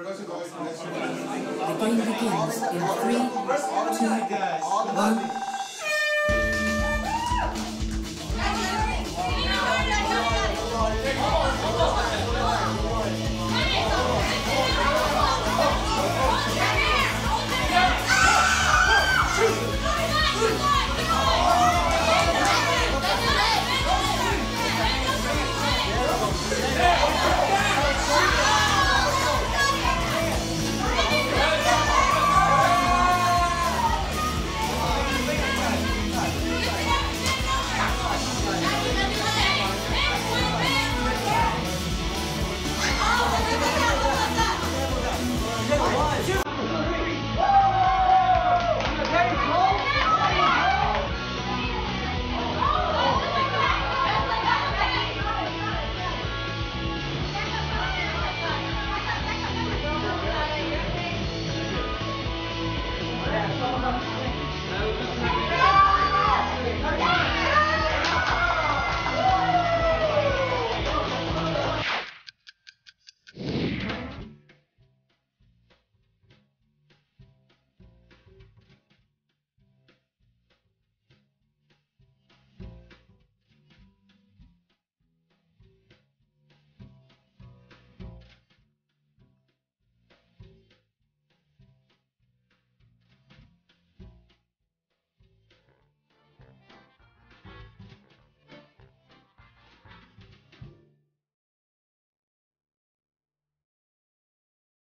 The game begins in three, two, one.